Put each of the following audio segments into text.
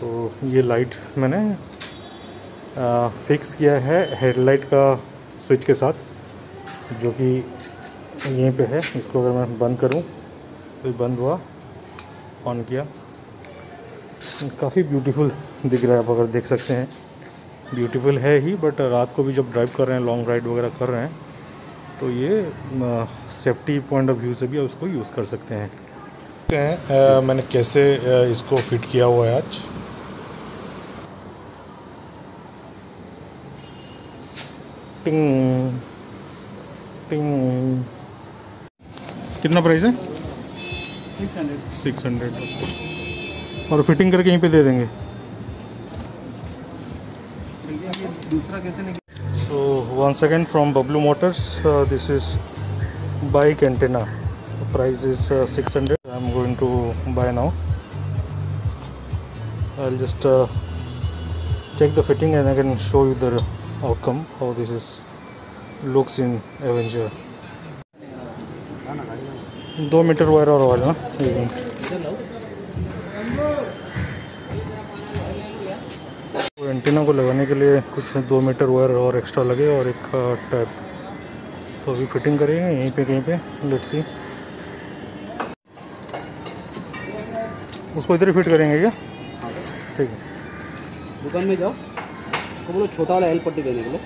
तो ये लाइट मैंने आ, फिक्स किया है हेडलाइट का स्विच के साथ जो कि यहीं पे है। इसको अगर मैं बंद करूँ तो बंद हुआ ऑन किया। काफ़ी ब्यूटीफुल दिख रहा है आप अगर देख सकते हैं। ब्यूटीफुल है ही बट रात को भी जब ड्राइव कर रहे हैं लॉन्ग राइड वगैरह कर रहे हैं तो ये सेफ्टी पॉइंट ऑफ़ व्यू से भी उसको यूज़ कर सकते हैं। हैं मैंने कैसे इसको फिट किया हुआ है आज? पिंग पिंग कितना प्राइस है? सिक्स हंड्रेड और फिटिंग करके यहीं पे दे देंगे? So one second from Bablu motors this is bike antenna price is six hundred I am going to buy now I just take the fitting and I can show you the outcome, how this is, looks in Avenger. दो meter wire और वाला minute antenna को लगाने के लिए कुछ दो meter wire और एक्स्ट्रा लगे और एक टैप तो अभी फिटिंग करेंगे, यहीं पे, कहीं पे। लेट्स सी उसको इधर ही फिट करेंगे क्या? ठीक है। दुकान में जाओ। तो बोलो छोटा वाला एल पट्टी देने के लिए।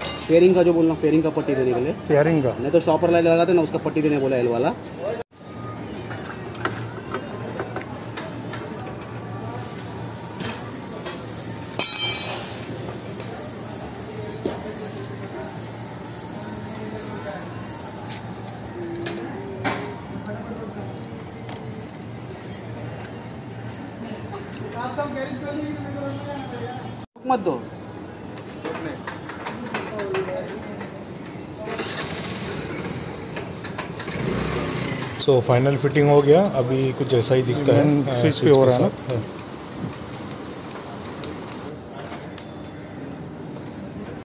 फेयरिंग का जो बोलना फेयरिंग का पट्टी देने के लिए। पेयरिंग का। नहीं तो स्टॉपर लाइट लगाते ना उसका पट्टी देने बोला एल वाला। मत दो। सो फाइनल फिटिंग हो गया अभी कुछ ऐसा ही दिखता है स्विच पे हो रहा है ना? हाँ।